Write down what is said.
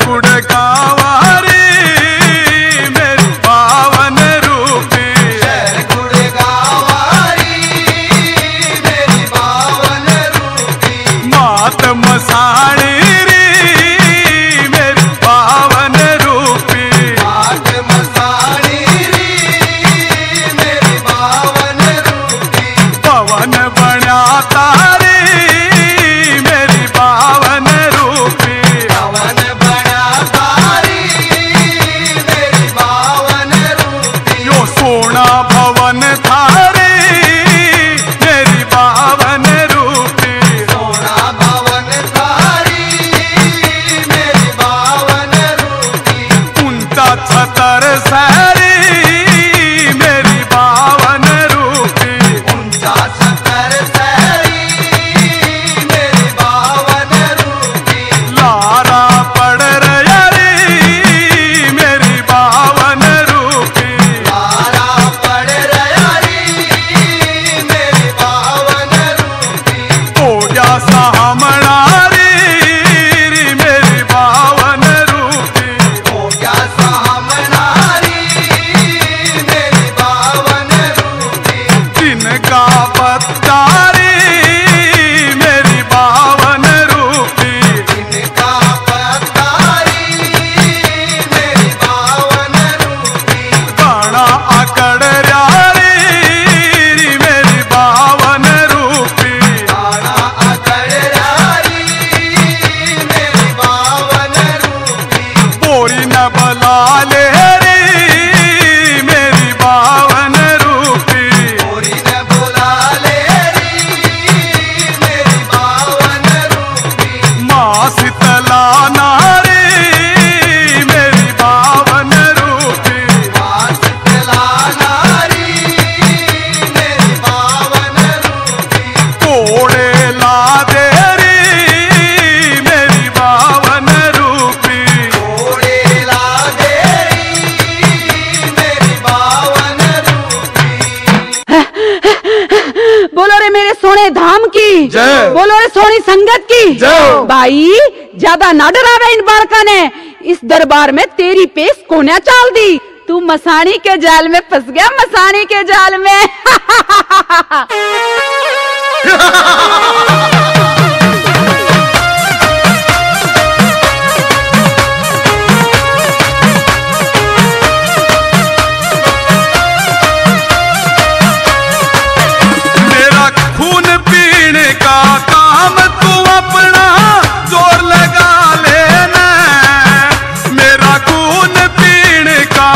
seguro. me जय। बोलो रे सोनी संगत की। भाई ज़्यादा ना डरावे इन बालका ने। इस दरबार में तेरी पेश को चाल दी। तू मसानी के जाल में फंस गया मसानी के जाल में। अब तू अपना ज़ोर लगा लेना मेरा खून पीने का